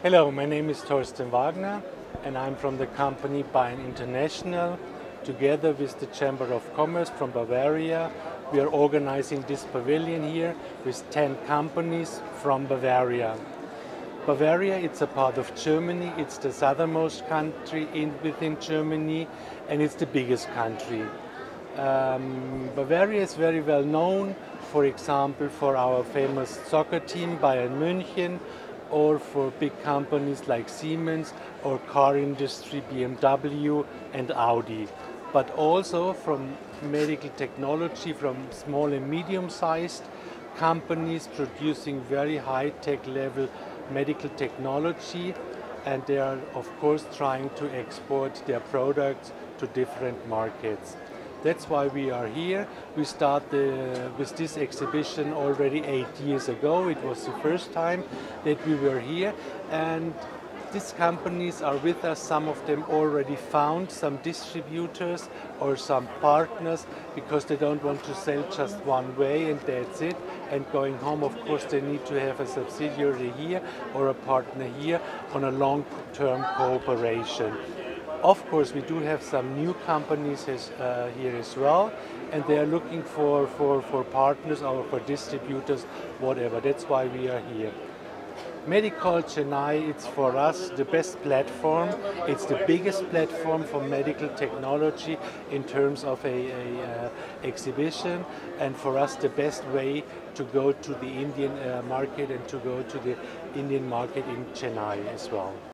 Hello, my name is Torsten Wagner and I'm from the company Bayern International. Together with the Chamber of Commerce from Bavaria, we are organizing this pavilion here with 10 companies from Bavaria. Bavaria, it's a part of Germany, it's the southernmost country in, within Germany and it's the biggest country. Um, Bavaria is very well known, for example, for our famous soccer team Bayern München or for big companies like Siemens or car industry BMW and Audi. But also from medical technology, from small and medium-sized companies producing very high-tech level medical technology and they are of course trying to export their products to different markets. That's why we are here. We started uh, with this exhibition already eight years ago. It was the first time that we were here and these companies are with us. Some of them already found some distributors or some partners because they don't want to sell just one way and that's it. And going home, of course, they need to have a subsidiary here or a partner here on a long-term cooperation. Of course, we do have some new companies as, uh, here as well, and they are looking for, for, for partners or for distributors, whatever. That's why we are here. Medicall Chennai, it's for us the best platform. It's the biggest platform for medical technology in terms of a, a uh, exhibition, and for us the best way to go to the Indian uh, market and to go to the Indian market in Chennai as well.